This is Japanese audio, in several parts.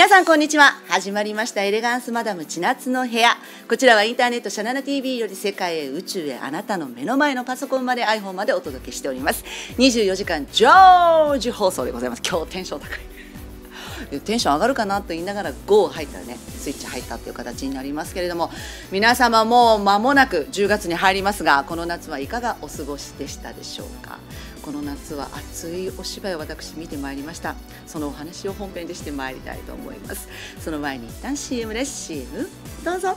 皆さんこんにちは。始まりました。エレガンスマダム千夏の部屋。こちらはインターネットシャナナ TV より世界へ宇宙へあなたの目の前のパソコンまで iPhone までお届けしております。24時間常時放送でございます。今日テンション高い。テンション上がるかなと言いながら GO 入ったらねスイッチ入ったという形になりますけれども皆様もう間もなく10月に入りますがこの夏はいかがお過ごしでしたでしょうか？この夏は熱いお芝居を私見てまいりました。そのお話を本編でしてまいりたいと思います。その前に一旦 CM です。CM どうぞ。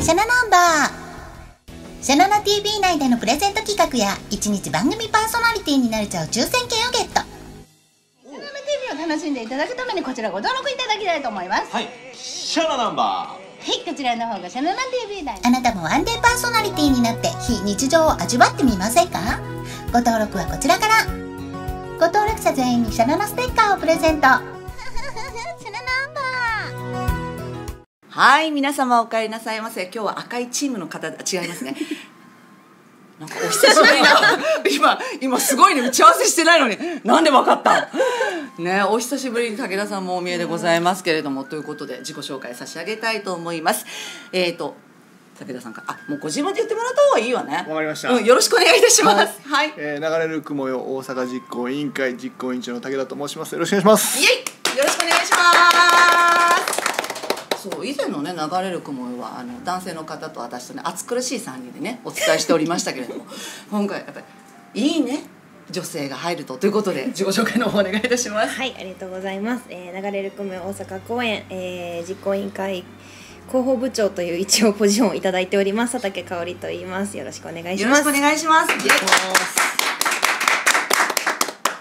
シャナナンバー。シャナナ TV 内でのプレゼント企画や1日番組パーソナリティになれちゃう抽選券をゲット。シャナナ TV を楽しんでいただくためにこちらご登録いただきたいと思います。はい、シャナナンバはいこちらの方がシャナナ TV 内あなたもワンデーパーソナリティになって非日常を味わってみませんか？ご登録はこちらから。ご登録者全員にシャナナステッカーをプレゼント。シャナナンバー。はい皆様お帰りなさいませ。今日は赤いチームの方違いますねなんかお久しぶりな。今今すごいね打ち合わせしてないのに。なんでわかった？ねお久しぶりに武田さんもお見えでございますけれども。ということで自己紹介差し上げたいと思います。えっ、ー、と武田さんから。あもうご自分で言ってもらった方がいいわね。わかりました。うん、よろしくお願いいたします。はい、えー、流れる雲よ大阪実行委員会実行委員長の武田と申します。よろしくお願いします。イエイ！よろしくお願いしますそう以前のね流れる雲よはあの男性の方と私とね暑苦しい3人でねお伝えしておりましたけれども 今回やっぱりいいね女性が入るとということで自己紹介の方お願いいたしますはい、ありがとうございます。えー、流れる組大阪公演、えー、実行委員会広報部長という一応ポジションをいただいております佐竹香織と言います。よろしくお願いします。よろしくお願いします。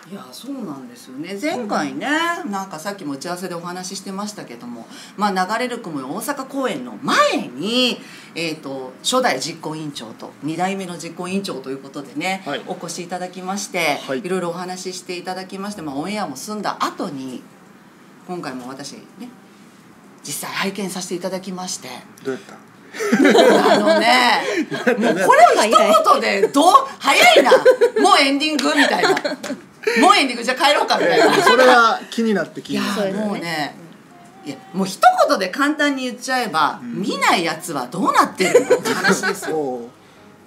いやそうなんですよね前回ね、なんかさっきも打ち合わせでお話ししてましたけども「まあ、流れる雲よ大阪公演」の前に、えーと、初代実行委員長と2代目の実行委員長ということでね、はいお越しいただきまして、はいいろいろお話ししていただきまして、まあ、オンエアも済んだ後に今回も私ね実際拝見させていただきまして。どうやった？あのね、もうこれを一言でどう早いな。もうエンディングみたいな。もうエンディングじゃあ帰ろうかみたいな。えー、それは気になって気いやになってそうですねもうね。いやもう一言で簡単に言っちゃえば、見ないやつはどうなってるのって話ですよ。おう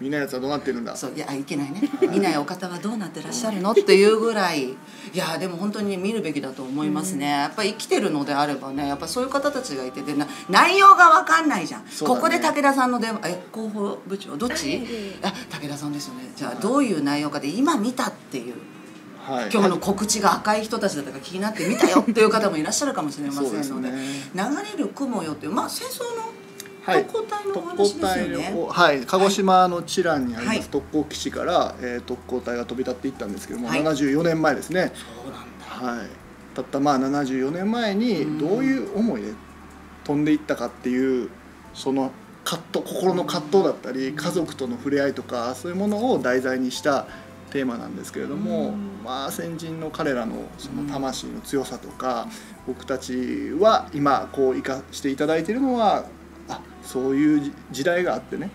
みんなやつはどうなってるんだ。そういやあいけないね。見ないお方はどうなってらっしゃるのっていうぐらい。いやでも本当に見るべきだと思いますね、やっぱり生きてるのであればねやっぱそういう方たちがいてでな内容が分かんないじゃん、ね。ここで武田さんの電話え広報部長どっち？あ武田さんですよね。じゃあどういう内容かで今見たっていうはい。今日の告知が赤い人たちだったから気になって見たよ っていう方もいらっしゃるかもしれませんので。ですね。流れる雲よっていうまあ戦争のはい。特攻隊の話ですよ隊ね、をはい。鹿児島の知覧にあります、はい。特攻基地から、えー、特攻隊が飛び立っていったんですけども、はい。74年前ですね。そうなんだ。はい。たったまあ74年前にどういう思いで飛んでいったかっていうその葛藤心の葛藤だったり家族との触れ合いとかそういうものを題材にしたテーマなんですけれども、まあ先人の彼らのその魂の強さとか、僕たちは今こう生かしていただいているのはあそういう時時代があってね、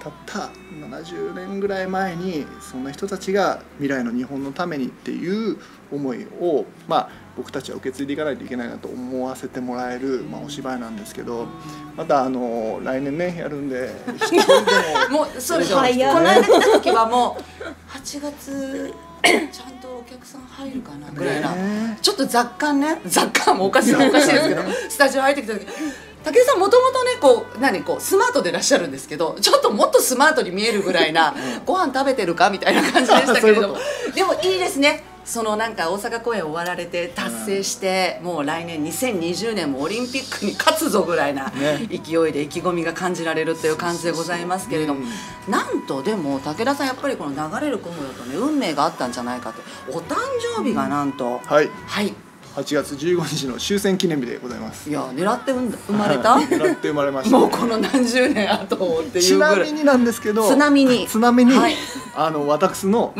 たった70年ぐらい前にそんな人たちが未来の日本のためにっていう思いを、まあ、僕たちは受け継いでいかないといけないなと思わせてもらえる、まあ、お芝居なんですけどまたあの来年ねやるんでも もうそうでしょこの間来た時はもう8月ちゃんとお客さん入るかなぐらいな、ね。ちょっと雑感ね雑感もおかしいおかしいですけどスタジオ入ってきた時武井さんもともとねこう何こうスマートでいらっしゃるんですけどちょっともっとスマートに見えるぐらいなご飯食べてるかみたいな感じでしたけれども でもいいですねそのなんか大阪公演終わられて達成して、もう来年2020年もオリンピックに勝つぞぐらいなね。勢いで意気込みが感じられるという感じでございますけれども、なんとでも武田さんやっぱりこの流れる雲よとね運命があったんじゃないかと。お誕生日がなんと、はい。はい8月15日の終戦記念日でございます。いや狙って生まれた？狙って生まれました。もうこの何十年後っていちうぐらないみになんですけどちなみに。ちなみに、はい。あの私の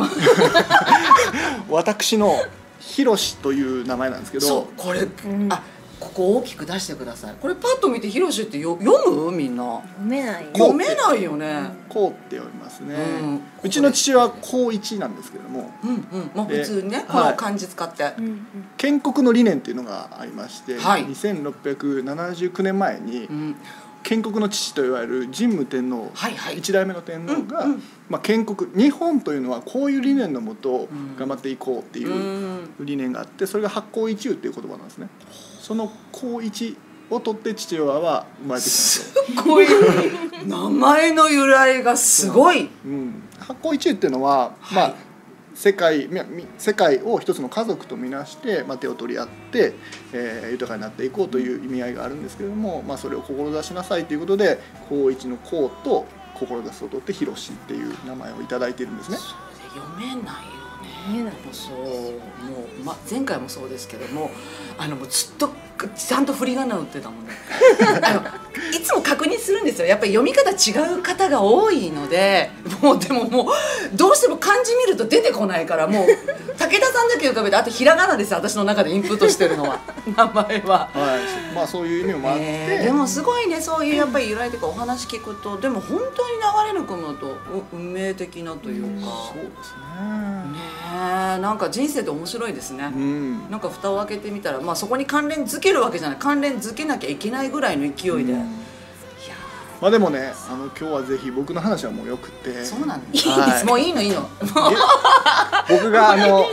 私のひろしという名前なんですけどそうこれ、あここ大きく出してください。これパッと見てヒロシってよ読む？みんな。読めない読めないよね。こうって読みますね、うん。うちの父は高一なんですけども。うんうん。まあで普通にねこはい。の漢字使って、うんうん建国の理念っていうのがありまして、はい。2679年前にうん建国の父といわれる神武天皇、はいはい。一代目の天皇が、うんうん。まあ、建国日本というのはこういう理念のもとん。頑張っていこうっていううん。理念があってそれが発行一遊っていう言葉なんですね。その高一を取って父親は生まれてきたすごい。名前の由来がすごい。うん、発行一遊っていうのは、まはい。あ世界世界を一つの家族と見なして、まあ、手を取り合って、えー豊かになっていこうという意味合いがあるんですけれども、まあ、それを志しなさいということで高一の「高」と「志」を取って「広し」っていう名前を頂いているんですね。それ読めないよね読めないそうもう、ま、前回もそうですけどもあのもうずっとちゃんと振り仮名打ってたもんね あのいつも確認するんですよやっぱり読み方違う方が多いのでもうでももうどうしても漢字見ると出てこないからもう武田さんだけ浮かべてあとひらがなです私の中でインプットしてるのは名前は。はい、まあそういう意味もあって、えーでもすごいねそういうやっぱり由来というかお話聞くとでも本当に流れる組むとう運命的なというか、そうですねね。えなんか人生って面白いですね、うん。なんか蓋を開けてみたら、まあ、そこに関連づけるわけじゃない。関連づけなきゃいけないぐらいの勢いで、いやまあでもね、あの今日はぜひ僕の話はもうよくて、ーそうなの、はい。もういいのいいの。僕があの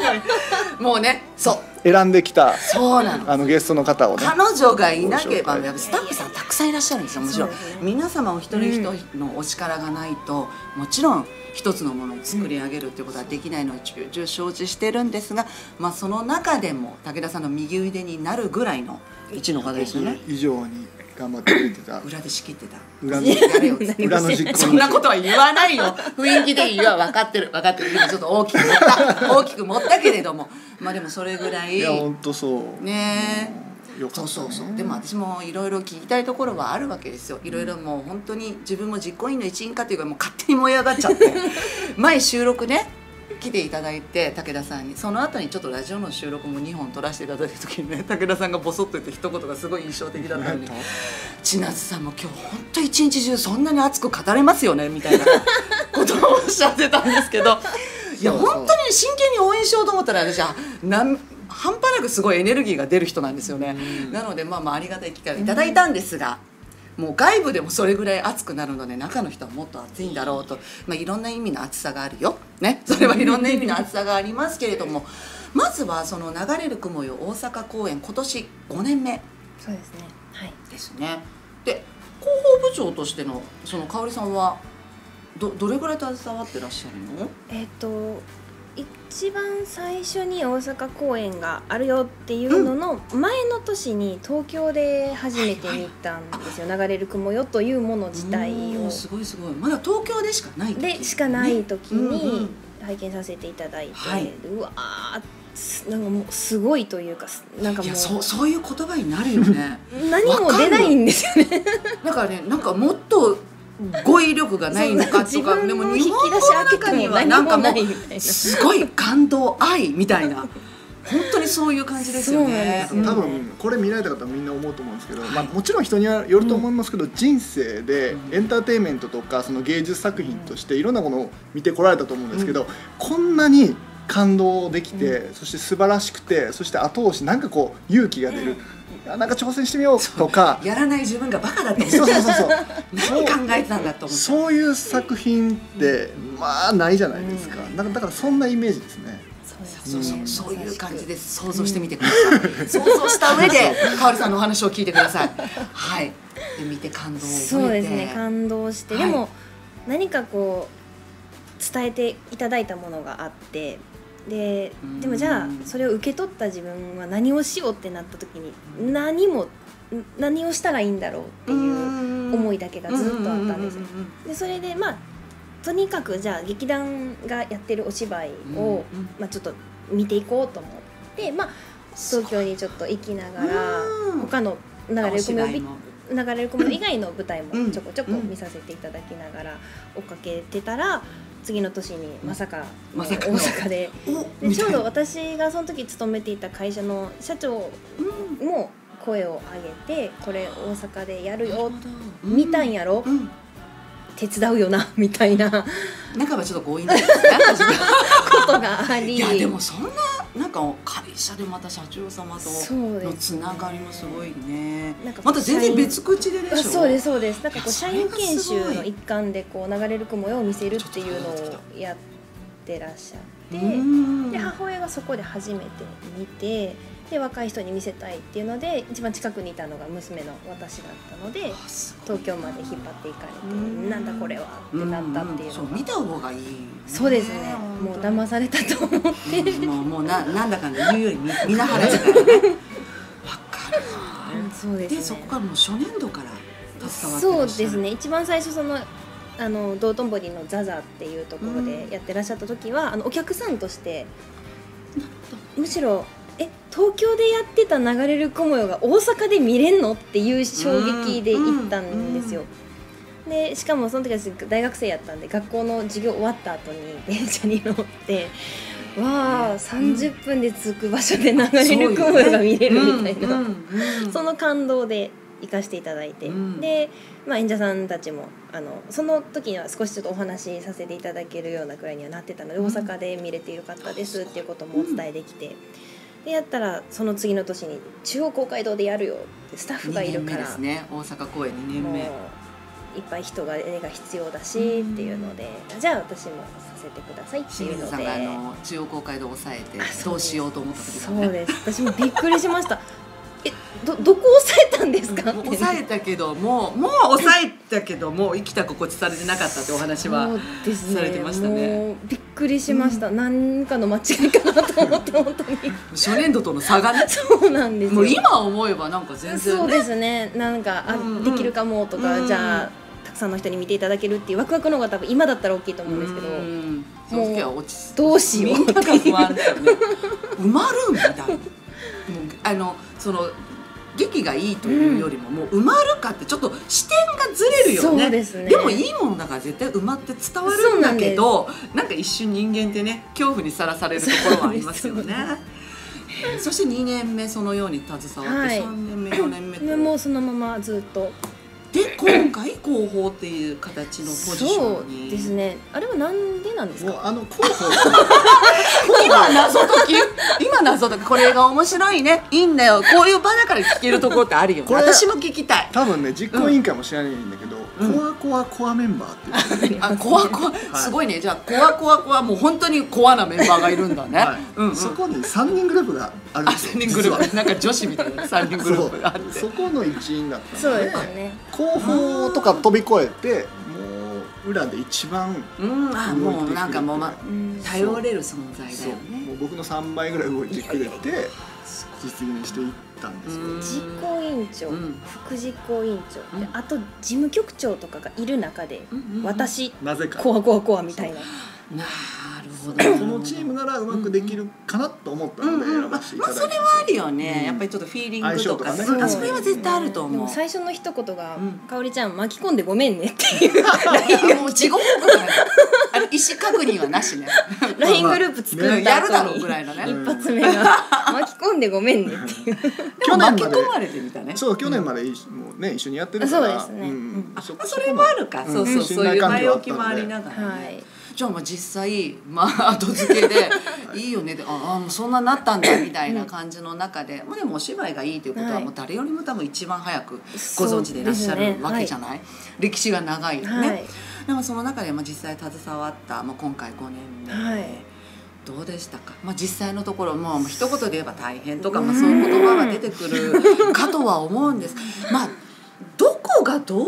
もうねそう選んできたそうなの。あのゲストの方をね、彼女がいなければご紹介。スタッフさんたくさんいらっしゃるんですよ。もちろん、皆様お一人一人のお力がないと、もちろん一つのものを作り上げるっていうことはできないのを重々承知してるんですが、まあ、その中でも武田さんの右腕になるぐらいの位置の方ですよね以上に頑張ってくれてた。裏で仕切ってた。裏の 裏の実行そんなことは言わないよ。雰囲気でいいわ分かってる分かってる。今ちょっと大きく持った。大きく持ったけれども。まあでもそれぐらい。いや本当そう。ね。えね。そうそうそう。でも私もいろいろ聞きたいところはあるわけですよ。いろいろもう本当に自分も実行委員の一員かというかもう勝手に燃え上がっちゃって。前収録ね来ていただいて武田さんに。その後にちょっとラジオの収録も2本撮らせていただいた時にね武田さんがボソッと言って一言がすごい印象的だったのに。千夏さんも今日本当一日中そんなに熱く語れますよねみたいなことをおっしゃってたんですけど。いや本当に真剣に応援しようと思ったら私はなん半端なくすごいエネルギーが出る人なんですよね。なのでまあまあありがたい機会をいただいたんですが。もう外部でもそれぐらい熱くなるので中の人はもっと熱いんだろうと、まあ、いろんな意味の熱さがあるよ、ね、それはいろんな意味の熱さがありますけれども。まずはその流れる雲よ大阪公演。今年5年目。そうですね。はい。ですね。で広報部長としてのその香織さんはどどれぐらい携わってらっしゃるの？えっ、と一番最初に大阪公演があるよっていうのの前の年に東京で初めて見たんですよ「流れる雲よ」というもの自体を。すごいすごい。まだ東京でしかない時でしかない時にん拝見させていただいて、はい。うわーすなんかもうすごいというかすなんかもいやそうそういう言葉になるよね。う 何も出ないんですよね。だからねなんかもっと語彙力がないのかとかでも自日本語分の引き出しの中にはなんかもうなすごい感動愛みたいな。本当にそういう感じですよね。多分これ見られた方はみんな思うと思うんですけど、まあ、もちろん人にはよると思いますけど、人生でうん。エンターテインメントとかその芸術作品としていろんなものを見てこられたと思うんですけど、こんなに感動できて、そして素晴らしくてそして後押しなんかこう勇気が出る、いやなんか挑戦してみようとか。やらない自分がバカだと思そうそうそうそう。何考えてたんだと思って。そういう作品ってまあないじゃないですか、だからだからそんなイメージですね。そうそう、う。ん。そういう感じです。想像してみてください、想像した上で 香織さんのお話を聞いてください。はい。で見て感動を覚えて。そうですね。感動して、はい。でも何かこう伝えていただいたものがあってでうん。でもじゃあそれを受け取った自分は何をしようってなった時に何も何をしたらいいんだろうっていう思いだけがずっとあったんですよ。でそれでまあとにかくじゃあ劇団がやってるお芝居を、まあ、ちょっと見ていこうと思って、まあ、東京にちょっと行きながらうん。他の流れ込みを流れ込み以外の舞台もうん。ちょこちょこ見させていただきながら追っかけてたら次の年にまさか大阪で。おでちょうど私がその時勤めていた会社の社長も声を上げてこれ大阪でやるようん見たんやろ？うん。手伝うよな みたいな。こ半ばちょっと強引なんですね。とがあり。いやでもそんななんか会社でまた社長様とのつながりもすごいね。なんかまた全然別口ででしょ？あそうですそうです。なんかこうい社員研修の一環でこう流れる雲を見せるっていうのをやってらっしゃってうん。で母親がそこで初めて見てで若い人に見せたいっていうので一番近くにいたのが娘の私だったので東京まで引っ張っていかれうん。てなんだこれはってなったっていうそのが。う見た方がいいそうですね。もう騙されたと思って。うんもうもうななんだかんだ言うよりみ 見なはれだからね。わかるわ。そうですね。でそこからもう初年度から携わってそうですね。一番最初そのあの道頓堀のザザっていうところでやってらっしゃった時は、あのお客さんとしてむしろえ東京でやってた流れる雲よが大阪で見れんの？っていう衝撃で行ったんですよ。でしかもその時私大学生やったんで学校の授業終わった後に電車に乗って わあ30分で着く場所で流れる雲よが見れるみたいな。うんうんうん。その感動で行かせていただいて、うん。で、まあ、演者さんたちもあのその時には少しちょっとお話しさせていただけるようなくらいにはなってたので、うん大阪で見れてよかったですっていうこともお伝えできて、でやったらその次の年に中央公会堂でやるよってスタッフがいるから。二年目ですね大阪公演2年目。いっぱい人が絵が必要だしっていうので、じゃあ私もさせてくださいって清水いうので。さんがあの中央公会堂を抑えてどうしようと思った時だそうねです。私もびっくりしましたえどどこ押さえたんですか、もう抑えたけどもうもう抑えたけどもう生きた心地されてなかったってお話はされてましたね。もうびっくりしました、何かの間違いかなと思って本当に。初年度との差がね。そうなんですよ。もう今思えばなんか全然ね。そうですね。なんかあ、うん。うんできるかもとか、うん。じゃあたくさんの人に見ていただけるっていうワクワクの方が多分今だったら大きいと思うんですけど、うん。その時は落ち着どうしようみんなが不安だよね。埋まるみたいなもうあのその劇がいいというよりも、もう埋まるかってちょっと視点がずれるよね。ですね。もいいものだから絶対埋まって伝わるんだけどなんか一瞬人間ってね恐怖にさらされるところはありますよね。えーそして2年目そのように携わって、はい。3年目4年目もうそのままずっとで今回広報っていう形のポジショそンに。うですね。あれはなんでなんですか？もうあの広報。今謎解き？今謎解き。これが面白いね。いいんだよ。こういう場だから聞けるところってあるよね。これ私も聞きたい。多分ね実行委員会も知らないんだけど、うん。コアコアコアメンバーっていう。あコアコア。すごいね。じゃあコアコアコアもう本当にコアなメンバーがいるんだね、はい。うんうん。そこに3人グループがあるんあですよ3人グループ。なんか女子みたいな。3人グループがあって。そこの一員だったそうですね広報とか飛び越えてもう裏で一番うんあもうなんかもう、ま、うん頼れる存在だよね。もう僕の3倍ぐらい動いてくれて実現していったんですようん。実行委員長、うん。副実行委員長、でうん。あと事務局長とかがいる中で、うんうんうん。私なぜか。コアコアコアみたいななるほど。このチームならうまくできるかなと思ったのでうんうん。選ばせていまあそれはあるよね、うん。やっぱりちょっとフィーリングとかね。とかね。あそれは絶対あるとで思う。も最初の一言がうん「かおりちゃん巻き込んでごめんね」っていう もう事後報告だよあの意思確認はなしね。LINE グループ作ったやるだろうぐらいのね。一発目が「巻き込んでごめんね」っていう。でも去年まで。巻き込まれてみたね。そう去年までいもうね一緒にやってるから。そうですね。ん。あそそれもあるか、うん。そうそう信そういう前置きもありながら、ね。はいじゃあまあ実際まあ後付けで いいよね。でああもうそんなになったんだみたいな感じの中で、まあでもお芝居がいいということははい。もう誰よりも多分一番早くご存知でいらっしゃるわけじゃない、歴史が長いよね、はい。でもその中でまあ実際携わった、まあ、今回5年目、はい。どうでしたか、まあ、実際のところもう一言で言えば大変とか、まあ、そういう言葉が出てくるかとは思うんです。まあがどういう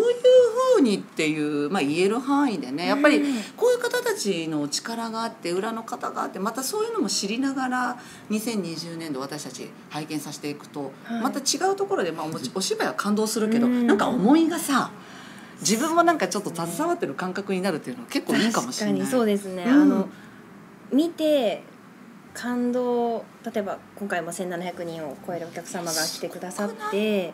ふうにっていう、まあ、言える範囲でねやっぱりこういう方たちの力があって裏の方があってまたそういうのも知りながら2020年度私たち拝見させていくと、はい。また違うところで、まあ、お芝居は感動するけど、うん。なんか思いがさ自分もなんかちょっと携わってる感覚になるっていうのは結構いいかもしれない。そうですね、うん。あの見て感動例えば今回も1700人を超えるお客様が来てくださって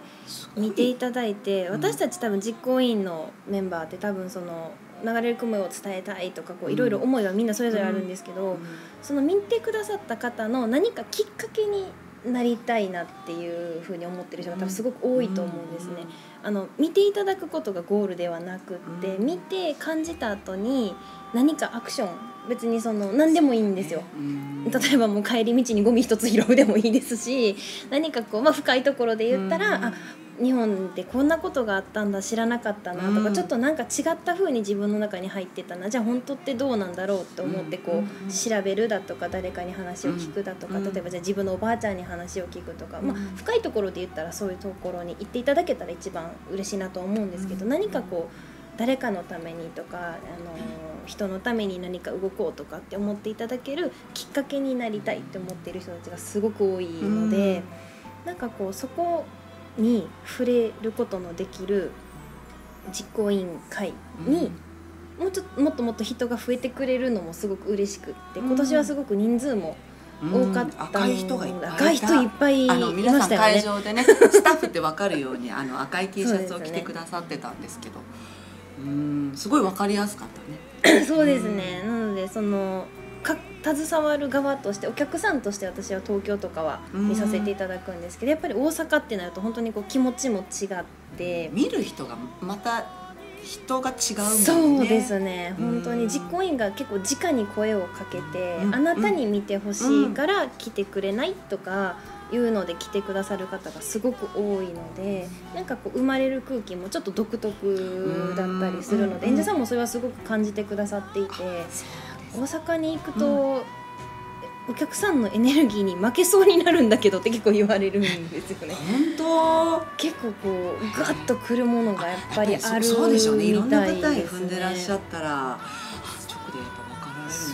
見ていただいて私たち多分実行委員のメンバーって多分その流れる雲を伝えたいとかこういろいろ思いはみんなそれぞれあるんですけど、その見てくださった方の何かきっかけになりたいなっていうふうに思ってる人が多分すごく多いと思うんですね。あの見ていただくことがゴールではなくって、うん。見て感じた後に何かアクション別にその何でもいいんですよ。うん。例えばもう帰り道にゴミ一つ拾うでもいいですし何かこう、まあ、深いところで言ったら、うん。あ日本でこんなことがあったんだ知らなかったなとか、うん。ちょっとなんか違った風に自分の中に入ってたなじゃあ本当ってどうなんだろうって思ってこう、うん。調べるだとか誰かに話を聞くだとか、うん。例えばじゃあ自分のおばあちゃんに話を聞くとか、まあうん、深いところで言ったらそういうところに行っていただけたら一番嬉しいなと思うんですけど、うん。何かこう誰かのためにとか、あの人のために何か動こうとかって思っていただけるきっかけになりたいって思っている人たちがすごく多いので、なんかこうそこに触れることのできる実行委員会に、もうちょっともっともっと人が増えてくれるのもすごく嬉しくって今年はすごく人数も多かったの赤い人がいっぱい赤い人いっぱいいま皆さんしたよね。会場でねスタッフって分かるようにあの赤い T シャツを着てくださってたんですけどうんすごい分かりやすかったね。そうですね、なのでそのか携わる側としてお客さんとして私は東京とかは見させていただくんですけどやっぱり大阪ってなると本当にこう気持ちも違って。見る人がまた人が違うね。そうですねうん本当に実行委員が結構直に声をかけて、うんあなたに見てほしいから来てくれないとかいうので来てくださる方がすごく多いのでなんかこう生まれる空気もちょっと独特だったりするのでうん演者さんもそれはすごく感じてくださっていて大阪に行くと、お客さんのエネルギーに負けそうになるんだけどって結構言われるんですよね。本当？結構こうガッとくるものがやっぱりあるそうそうでしょうねいろんな舞みたいです台踏んでらっしゃねったら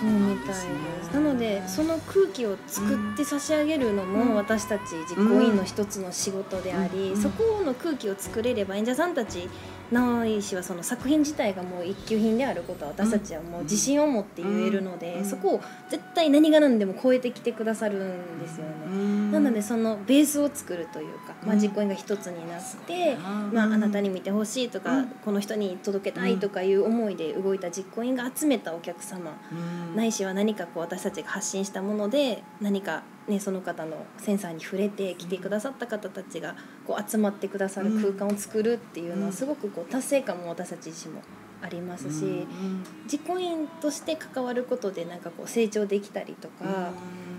そうみたいです。なんねなのでその空気を作って差し上げるのうん。も私たち実行委員の一つの仕事であり、うん。そこの空気を作れれば演者さんたちないしはその作品自体がもう一級品であることは私たちはもう自信を持って言えるので、うんそこを絶対何が何でも超えてきてくださるんですよね。うん。なのでそのベースを作るというか、まあ、うん。実行委員が一つになって、うんまあ、あなたに見てほしいとか、うん。この人に届けたいとかいう思いで動いた実行委員が集めたお客様、うん。ないしは何かこう私たちが発信したもので何か、ね、その方のセンサーに触れて来てくださった方たちがこう集まってくださる空間を作るっていうのうんはすごくこう達成感も私たち自身もありますし、うん実行委員として関わることでなんかこう成長できたりとか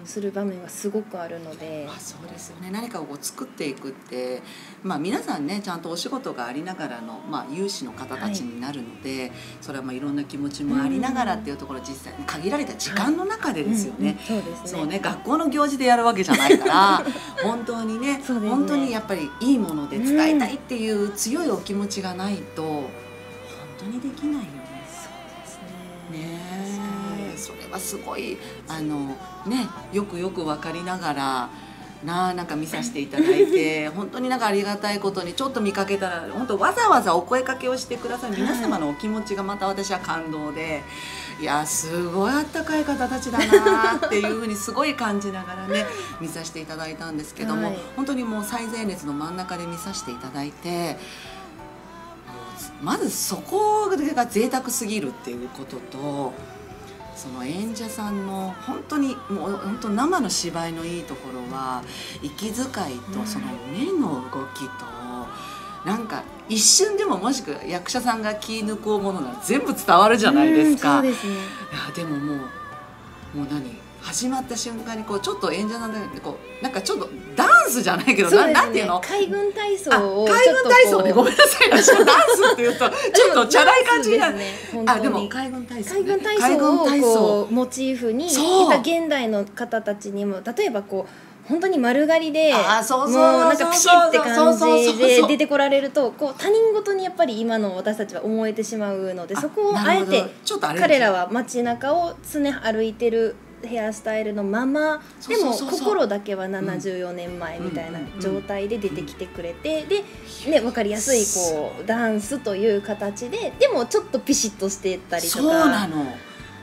する場面はすごくあるので。まあ、そうですよね何かを作っていくって、まあ、皆さんねちゃんとお仕事がありながらの、まあ、有志の方たちになるので、それはまあいろんな気持ちもありながらっていうところ実際に限られた時間の中でですよね。うんうんそうですねそうね学校の行事でやるわけじゃないから 本当にねね本当にやっぱりいいもので伝えたいっていう強いお気持ちがないと本当にできないよね。そうですねねはすごいあのねよくよく分かりながらなあなんか見させていただいて 本当になんかありがたいことにちょっと見かけたら本当わざわざお声かけをしてくださる皆様のお気持ちがまた私は感動で。いやすごいあったかい方たちだなっていうふうにすごい感じながらね 見させていただいたんですけども、はい本当にもう最前列の真ん中で見させていただいてまずそこが贅沢すぎるっていうこととその演者さんの本当にもう本当生の芝居のいいところは息遣いとその目の動きと。なんか一瞬でももしくは役者さんが気抜こうものなら全部伝わるじゃないですか。うんですねいやでももうもう何？始まった瞬間にこうちょっと演者さんでこうなんかちょっとダンスじゃないけど、ね。なんていうの？海軍体操あを海軍体操ねごめんなさい。ダンスっていうと ちょっとチャラい感じになる、ねでも海軍体操、ね、海軍体操をモチーフに現代の方たちにも例えばこう本当に丸刈りであーそうそうもうなんかピシッって感そうそうそうじで出てこられるとこう他人事にやっぱり今の私たちは思えてしまうのでそこをあえて彼らは街中を常歩いてるヘアスタイルのままでも心だけは74年前みたいな状態で出てきてくれてで、ね、分かりやすいこうダンスという形ででもちょっとピシッとしてたりとか。そうなの。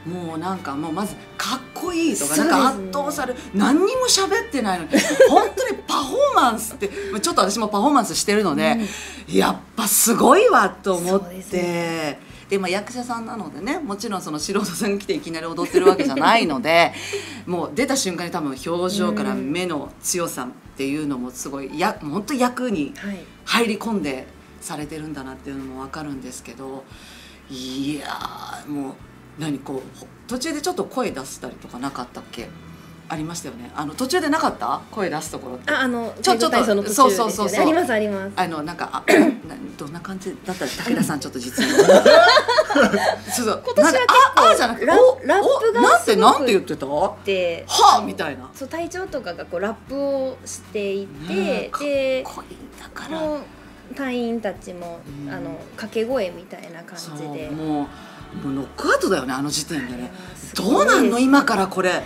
もうなんかもうまずかっこいいとかなんか圧倒される何にも喋ってないのに 本当にパフォーマンスってまあちょっと私もパフォーマンスしてるので、やっぱすごいわと思って。で、まあ、役者さんなのでねもちろんその素人さんが来ていきなり踊ってるわけじゃないので もう出た瞬間に多分表情から目の強さっていうのもすごいや本当役にはい。入り込んでされてるんだなっていうのも分かるんですけどいやーもう何こう途中でちょっと声出したりとかなかったっけ？ありましたよね。あの途中でなかった？声出すところって。ああのちょちょっと体操の途中そうそうそうそう。ですよねありますあります。あのなんかあな どんな感じだった？ら武田さんちょっと実に そうそう。今年はああじゃなくてラおラップがおなんてなんて言ってた？はであみたいな。そう隊長とかがこうラップをしていて、ねえかっでこいいんだから。隊員たちも、うん。あの掛け声みたいな感そうじでもうもうノックアウトだよねあの時点でね。どうなんの？今からこれ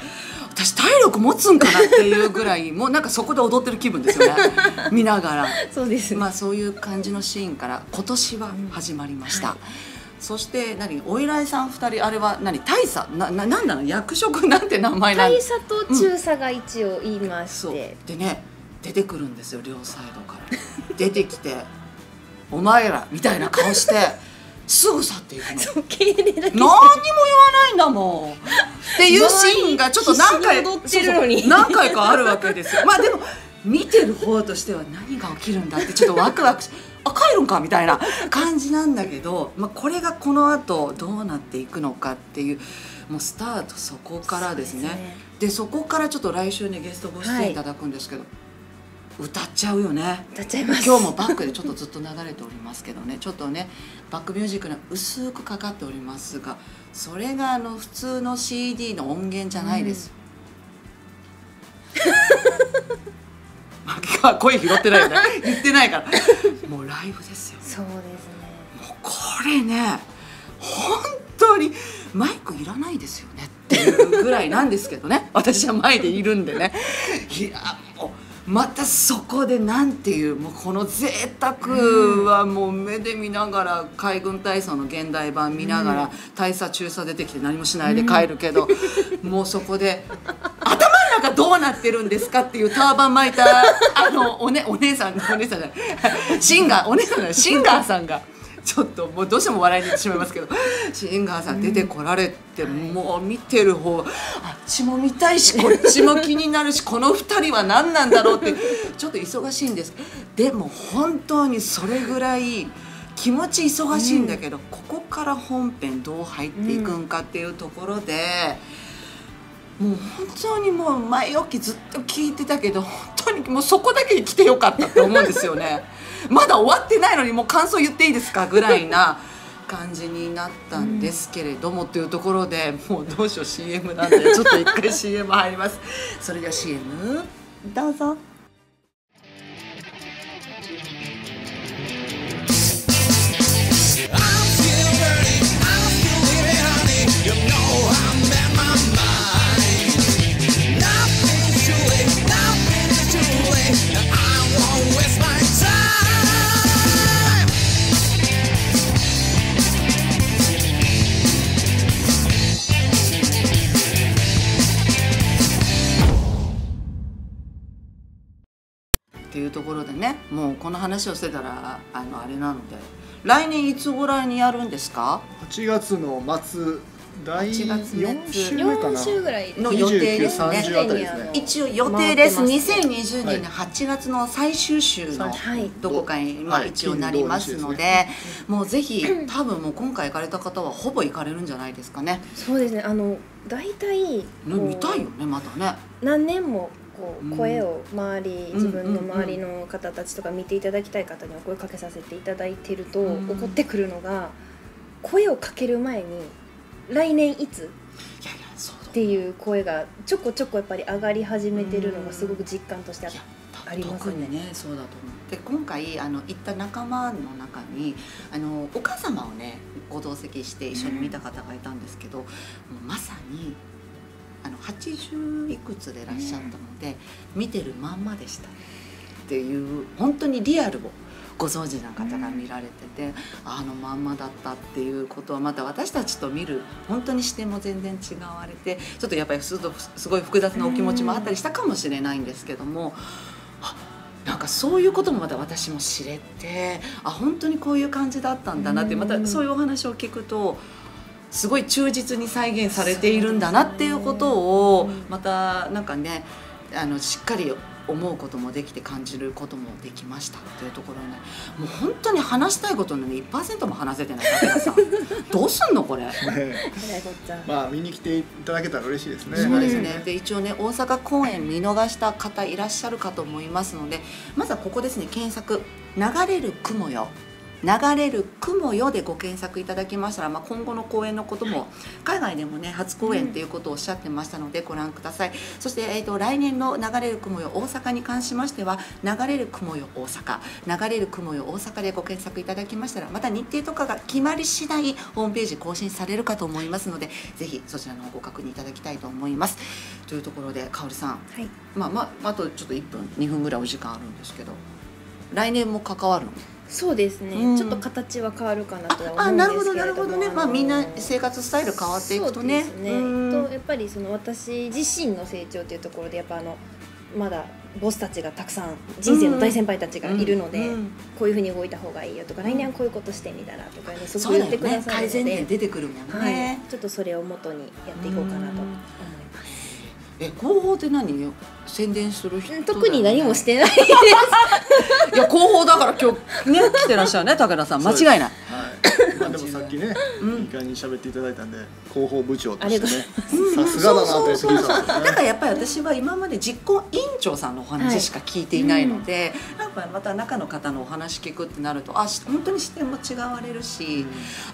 私体力持つんかなっていうぐらいもうなんかそこで踊ってる気分ですよね。見ながら。そうです、まあそういう感じのシーンから今年は始まりました、うんそして何お依頼さん2人あれは何？大佐？なななんなの？役職なんて名前なん？大佐と中佐が一応言いましそう。て、でね出てくるんですよ両サイドから。出てきて「お前ら」みたいな顔してすぐ去っていくの。何にも言わないんだもんっていうシーンがちょっと何回何回かあるわけですよ。まあでも見てる方としては何が起きるんだってちょっとワクワクしあ帰るんかみたいな感じなんだけど、まあ、これがこの後どうなっていくのかっていうもうスタートそこからですね。でそこからちょっと来週ねゲストご出演いただくんですけど、歌っちゃうよね。歌っちゃいます。今日もバックでちょっとずっと流れておりますけどね。ちょっとねバックミュージックが薄くかかっておりますがそれがあの普通の CD の音源じゃないです、マキが声拾ってないよね。言ってないから。もうライブですよ。そうですね。もうこれね本当にマイクいらないですよねっていうぐらいなんですけどね。私は前でいるんでね。いやまたそこでなんていうもうこの贅沢はもう目で見ながら海軍体操の現代版見ながら大佐中佐出てきて何もしないで帰るけど、もうそこで頭の中どうなってるんですか？っていうターバン巻いたあのお,、ね、お姉さんお姉さんじゃない。シンガーお姉さんじゃない。シンガーさんが。ちょっともうどうしても笑いになってしまいますけど シンガーさん出てこられて、もう見てる方あっちも見たいしこっちも気になるしこの2人は何なんだろうって ちょっと忙しいんですでも本当にそれぐらい気持ち忙しいんだけど、ここから本編どう入っていくんかっていうところで。もう本当にもう前置きずっと聞いてたけど本当にもうそこだけに来てよかったって思うんですよねまだ終わってないのにもう感想言っていいですか？ぐらいな感じになったんですけれども、っていうところでもうどうしよう CM なんで。ちょっと一回 CM 入ります。それでは CM どうぞ。ところでねもうこの話をしてたらあのあれなので来年いつぐらいにやるんですか？8月の末第8月末。4週目かな？4週ぐらいの予定ですね。29 30あたりですね。一応予定です。回って2020年の8月の最終週のはいどこかに、まあ、はい。一応なりますので,、もうぜひ多分もう今回行かれた方はほぼ行かれるんじゃないですかね。そうですね。あの大体見たいよねまたね。何年もこう声を周り、ん自分の周りの方たちとか見ていただきたい方にお声かけさせていただいてると、うん起こってくるのが声をかける前に来年いつ？っていう声がちょこちょこやっぱり上がり始めてるのがすごく実感としてあっいやありますね。特にねそうだと思う。で今回あの行った仲間の中にあのお母様をねご同席して一緒に見た方がいたんですけど、もうまさにあの80いくつでいらっしゃったので、見てるまんまでしたっていう本当にリアルをご存知な方が見られてて、あのまんまだったっていうことはまた私たちと見る本当に視点も全然違われてちょっとやっぱりすごすごい複雑なお気持ちもあったりしたかもしれないんですけども。あなんかそういうこともまた私も知れてあ本当にこういう感じだったんだなってまたそういうお話を聞くとすごい忠実に再現されているんだなっていうことをまたなんかねあのしっかり思うこともできて感じることもできましたっていうところねもう本当に話したいことのね1%も話せてない武田さんどうすんのこれねまあ見に来ていただけたら嬉しい。ですね。そうです来ね。で一応ね大阪公演見逃した方いらっしゃるかと思いますのでまずはここですね。検索「流れる雲よ」流れる雲よでご検索いただきましたら、まあ、今後の公演のことも海外でもね初公演っていうことをおっしゃってましたのでご覧ください、そして、えー、と来年の「流れる雲よ大阪」に関しましては「流れる雲よ大阪」「流れる雲よ大阪」でご検索いただきましたらまた日程とかが決まり次第ホームページ更新されるかと思いますのでぜひそちらの方ご確認いただきたいと思います。というところでかおりさん。はい。まあまああとちょっと1分2分ぐらいお時間あるんですけど来年も関わるの？そうですね、うん。ちょっと形は変わるかなとはあ思うんなるほどなですけれどもるほどね、まあ、みんな生活スタイル変わっていくとね。ね。うん。とやっぱりその私自身の成長というところでやっぱあのまだボスたちがたくさん人生の大先輩たちがいるので、こういうふうに動いた方がいいよとか来年はこういうことしてみたらとかいうのをすごそうだよく言ってくだね改善さるので、点出てくるもんね、はい、ちょっとそれを元にやっていこうかなと。思います。え広報って何？宣伝する人ね。特に何もしてないいや広報だから今日ね来てらっしゃるね武田さん。間違いないでもさっきね、うん。いい感じに喋っていただいたんで、広報部長としてね、さすがだなと言って聞いてたん。だからやっぱり私は今まで実行委員長さんのお話しか聞いていないので、やっぱりまた中の方のお話聞くってなるとあし本当に視点も違われるし、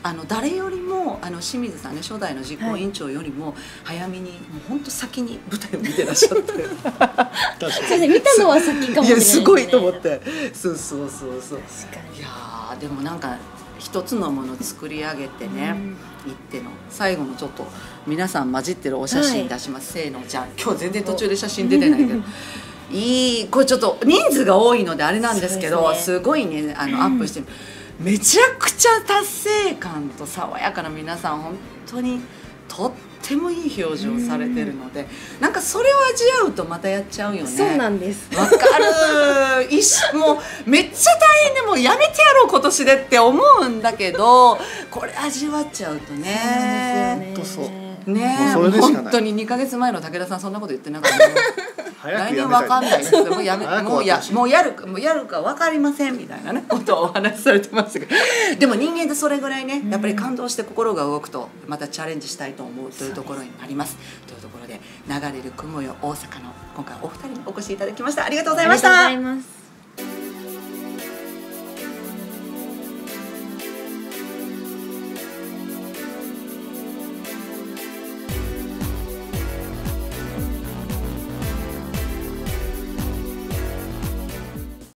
あの誰よりもあの清水さんね初代の実行委員長よりも早めに、もう本当先に舞台を見てらっしゃって。確かすいません見たのは先かもしれないいやですすごいと思って。そうそうそうそう。確かに。いやーでもなんか一つのものを作り上げてね、うん。行っての。最後のちょっと皆さん混じってるお写真出します、せーのじゃあ今日全然途中で写真出てないけど。いいこれちょっと人数が多いのであれなんですけどそうですす,、ごいねあのアップしてる、めちゃくちゃ達成感と爽やかな皆さん本当にとってもいい表情をされてるので、なんかそれを味わうとまたやっちゃうよね。そうなんです。わかる。一緒。もうめっちゃ大変。でもうやめてやろう今年でって思うんだけどこれ味わっちゃうとね。ほんとそう。ね。えもうそれでしかない。本当に2か月前の武田さんそんなこと言ってなかった。早来。年わかんない。ですもうやめもうや私もうやるかもうやるか分かりませんみたいなね。ことをお話しされてましたけどでも人間ってそれぐらいねやっぱり感動して心が動くとまたチャレンジしたいと思うというところになります。というところで流れる雲よ大阪の今回お二人にお越しいただきました。ありがとうございました